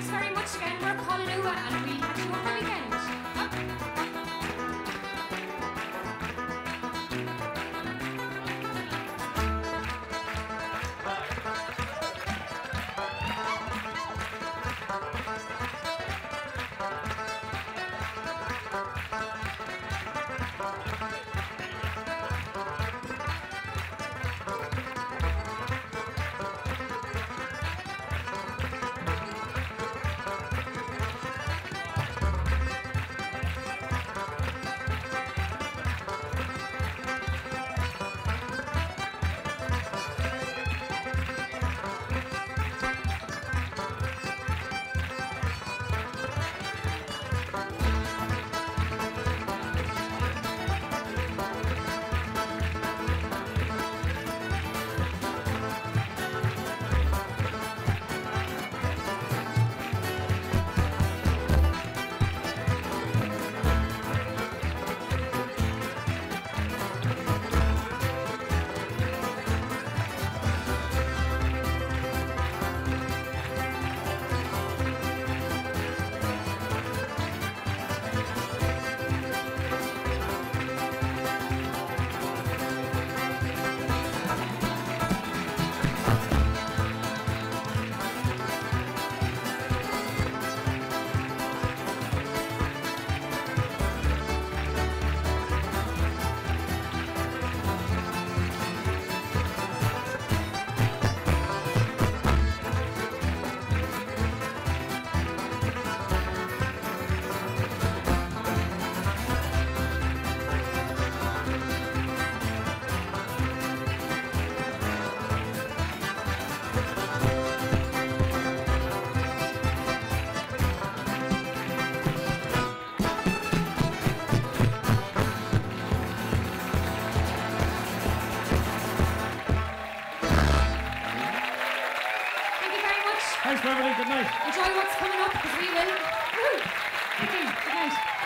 Thanks very much again. We're Caladh Nua and we have you over the weekend. everything. Good night. Enjoy what's coming up because we Woo! Thank you. Good night.